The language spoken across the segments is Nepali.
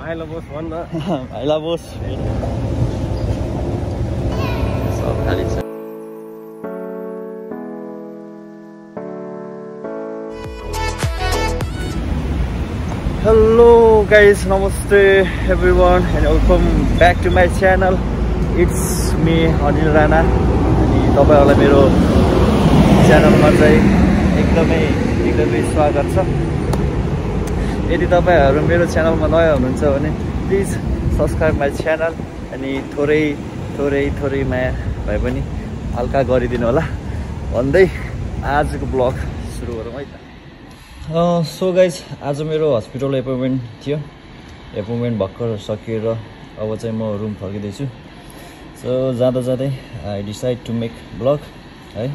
भाइलाई बस भन्न भाइला बोस सब खाली छ हेलो गाइज नमस्ते everyone and welcome back to my channel it's me Anil Rana अनि तपाईँहरूलाई मेरो च्यानलमा चाहिँ एकदमै एकदमै स्वागत छ यदि तपाईँहरू मेरो च्यानलमा नयाँ हुनुहुन्छ भने प्लिज सब्सक्राइब माई च्यानल अनि थोरै थोरै थोरै माया भए पनि हल्का गरिदिनु होला। भन्दै आजको ब्लग सुरु गरौँ है त। सो गाइज आज मेरो हस्पिटल एपोइन्टमेन्ट थियो। एपोइन्टमेन्ट भर्खर सकिएर अब चाहिँ म रुम फर्किँदैछु। सो जाँदा जाँदै I decide to make vlog है।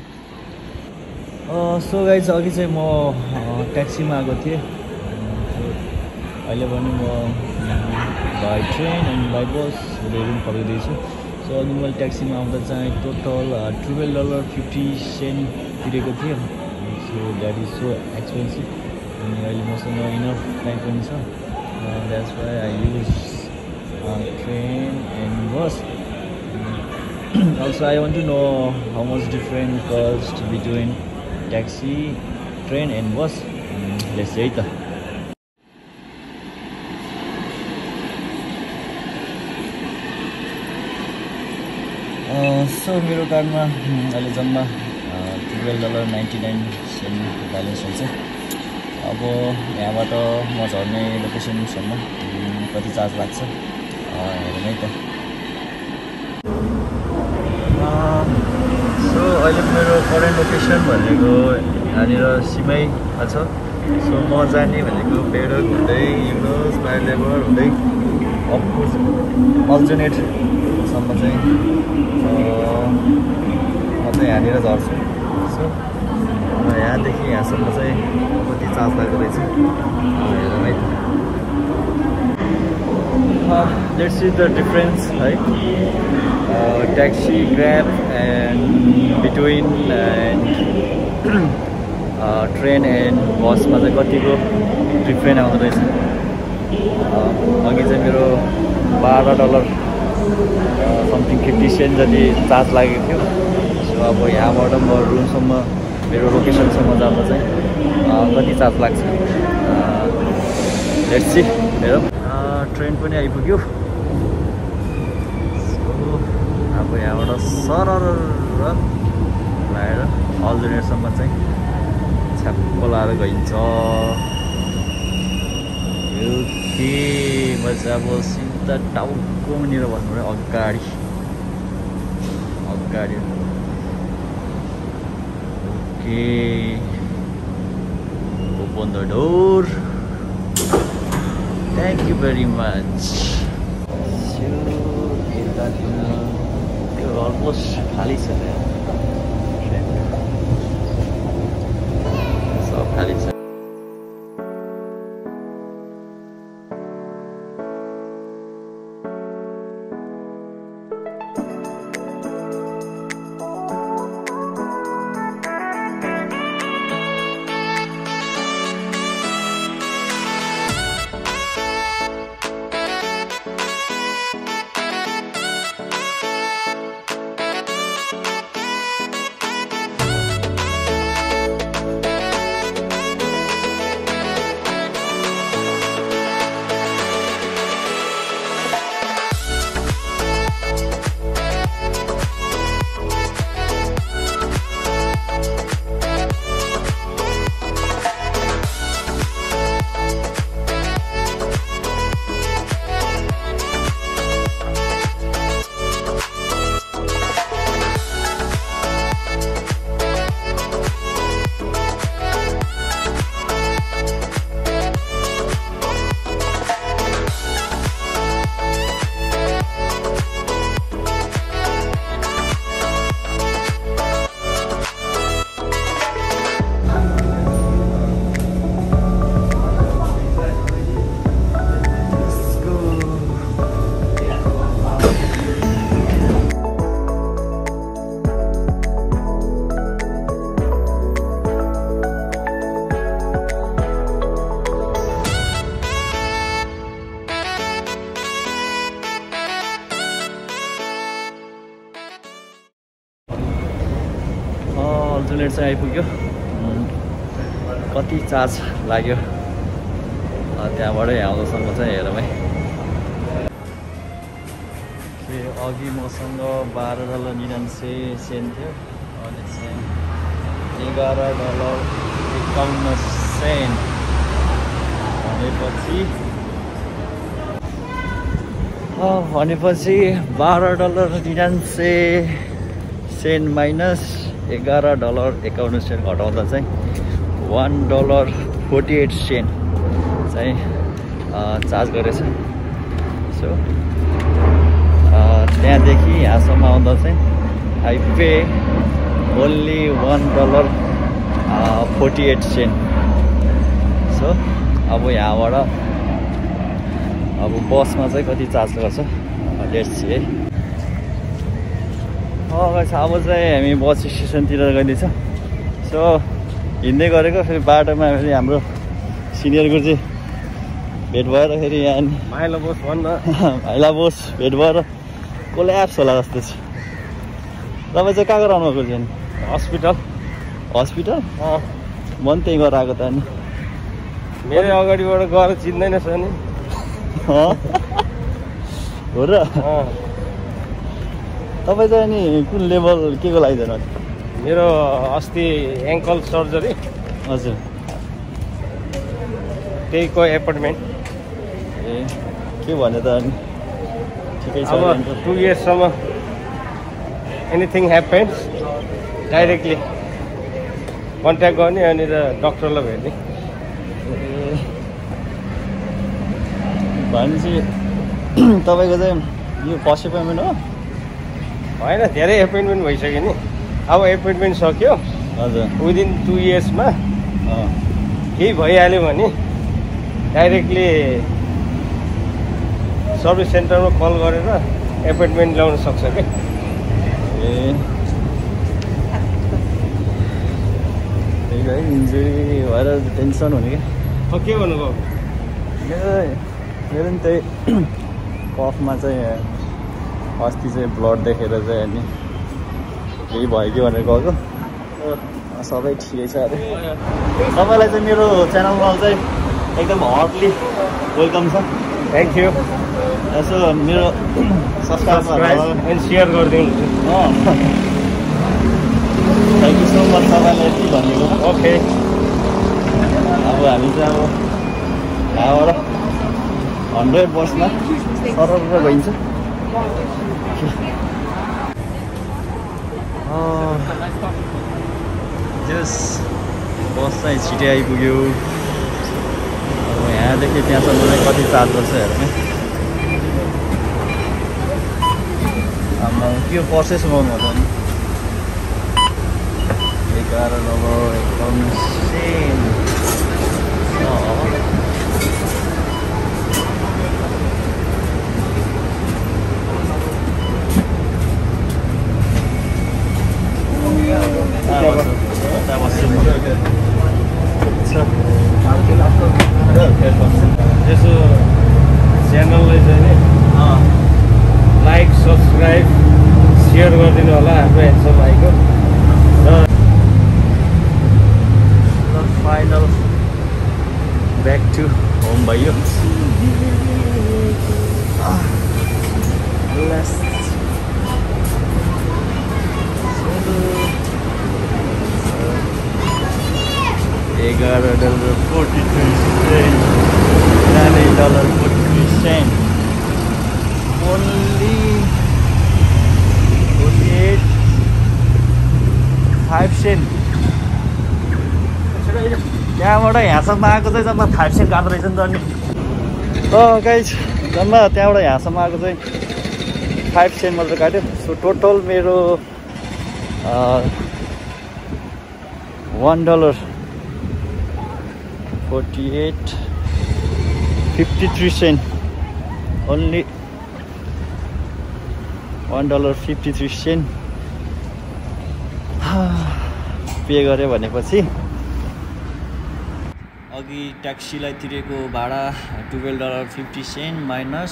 सो गाइज अघि चाहिँ म ट्याक्सीमा आएको थिएँ। अहिले पनि म by train and by bus room फर्किँदैछु so अघि मैले ट्याक्सीमा आउँदा चाहिँ total twelve dollar fifty cent तिरेको थियो so that is so expensive अनि अहिले मसँग इनफ टाइम पनि छ। That's why I use train and bus also I want to know how much different cost between taxi train and bus less है त सो मेरो कार्डमा अहिले जम्मा twelve dollar ninety nine cent balance हुन्छ। अब यहाँबाट म झर्ने लोकेसनसम्म कति चार्ज लाग्छ? अँ, हेरौँ है त। सो अहिले मेरो करेन्ट लोकेसन भनेको यहाँनिर सिमाईमा छ। सो म जाने भनेको पेडक हुँदै युनोस बायोलेबर हुँदै। अल्टरनेटसम्म चाहिँ म चाहिँ यहाँनिर झर्छु सो यहाँदेखि यहाँसम्म चाहिँ कति चार्ज लाग्दो रहेछ? हेरौँ है लेट्स सी द डिफरेन्स है taxi Grab and between and train and बसमा चाहिँ कतिको डिफ्रेन्ट आउँदो रहेछ? अघि चाहिँ मेरो बाह्र डलर समथिङ फिफ्टी सेन्ट जति चार्ज लागेको थियो। सो अब यहाँबाट म रुमसम्म मेरो लोकेसनसम्म जाँदा चाहिँ कति चार्ज लाग्छ? लेट्स सी हेरौँ। ट्रेन पनि आइपुग्यो। अब यहाँबाट सरर लगाएर अल्टरनेटसम्म चाहिँ छ्याप्प लाएर गइन्छ ओके म चाहिँ अब सिधा टाउकोनिर भन्नु पऱ्यो अगाडि अगाडि okay open the door thank you very much त्यो अलमोस्ट खाली छ सब खाली छ चाहिँ आइपुग्यो। कति चार्ज लाग्यो? त्यहाँबाटै आउँदासम्म चाहिँ हेरौँ है। ए, अघि मसँग बाह्र डलर निनान्से सेन्ट थियो। अनि चाहिँ एघार डलर एकाउन्न सेन्ट। भनेपछि? भनेपछि बाह्र डलर निनान्से सेन्ट माइनस एघार डलर एकाउन्न सेन्ट घटाउँदा चाहिँ one dollar forty eight cent चाहिँ चार्ज गरेछ। सो त्यहाँदेखि यहाँसम्म आउँदा चाहिँ I pay only one dollar forty eight cent. So अब यहाँबाट अब बसमा चाहिँ कति चार्ज गर्छ? लेट्स सी है अब चाहिँ हामी बस स्टेसनतिर गइँदैछ। सो हिँड्दै गरेको फेरि बाटोमा फेरि हाम्रो सिनियर गुरुजी भेट भएर फेरि यहाँ माइलो बोस भन्न भाइला बोस भेट भएर कसले एप्स होला जस्तो छ। तपाईँ चाहिँ कहाँ गएर आउनुभएको थियो नि? हस्पिटल। हस्पिटल? अँ। म पनि त्यहीँ गएर आएको त अनि मेरै अगाडिबाट गएर चिन्दैन छ नि? हो र? तपाईँ चाहिँ नि कुन लेभल के को लागि जानु? मेरो अस्ति एङ्कल सर्जरी हजुर। त्यहीको एपोइन्टमेन्ट ए के भन्यो त अनि? ठिकै छ अब। टु इयर्ससम्म एनिथिङ ह्यापन्स डाइरेक्टली कन्ट्याक्ट गर्ने अनि त डक्टरलाई भेट्ने। ए, भनेपछि तपाईँको चाहिँ यो फर्स्ट एपोइन्टमेन्ट हो? होइन धेरै एपोइन्टमेन्ट भइसक्यो नि। अब एपोइन्टमेन्ट सक्यो। हजुर। विदिन टु इयर्समा केही भइहाल्यो भने डाइरेक्टली सर्भिस सेन्टरमा कल गरेर एपोइन्टमेन्ट ल्याउन सक्छ क्या ए। है इन्जुरी भएर टेन्सन हुने क्या के भन्नुभयो? मेरो मेरो नि त्यही। कफमा चाहिँ अस्ति चाहिँ ब्लड देखेर चाहिँ अनि केही भयो कि भनेर गएको। अँ, सबै ठिकै छ अरे। तपाईँलाई चाहिँ मेरो च्यानलमा चाहिँ एकदम हटली वेलकम छ। थ्याङ्क यू यसो मेरो सब्सक्राइब सेयर गरिदिनु थ्याङ्क यू सो मच तपाईँलाई यति भनिदिएको ओके अब हामी चाहिँ अब यहाँबाट हन्ड्रेड बसमा सरर गइन्छ। जस बस चाहिँ छिटै आइपुग्यो अब यहाँदेखि त्यहाँसम्म चाहिँ कति चार्ज गर्छ हेर्ने हाम्रो के पर्सेस गर्नु पर्छ नि नम्बर एकाउन्न सेन यसो च्यानललाई चाहिँ नि लाइक सब्सक्राइब सेयर गरिदिनु होला हाम्रो हेन्सम भाइको र फाइनल ब्याक टु होम भयो एघार dollar forty three cent nine dollar forty three cent only forty eight five cent त्यहाँबाट यहाँसम्म आएको चाहिँ जम्मा फाइभ सेन्ट काट्दो रहेछ नि त अनि। गाइज जम्मा त्यहाँबाट यहाँसम्म आएको चाहिँ फाइभ सेन्ट मात्र काट्यो। सो टोटल मेरो one dollar forty eight fifty three cent only one dollar fifty three cent pay गरेँ भनेपछि। अघि ट्याक्सीलाई तिरेको भाडा twelve dollar fifty cent minus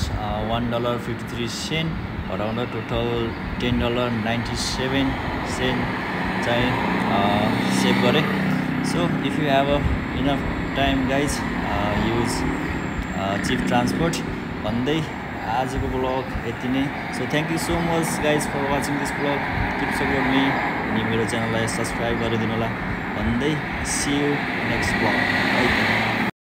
one dollar fifty three cent हटाउँदा total ten dollar ninety seven cent चाहिँ सेभ गरेँ। So if you have a enough time guys use cheap transport भन्दै आजको ब्लग यति नै। So thank you so much guys for watching this vlog tips about me अनि मेरो च्यानललाई सब्सक्राइब गरिदिनु होला। भन्दै सियु नेक्स्ट ब्लग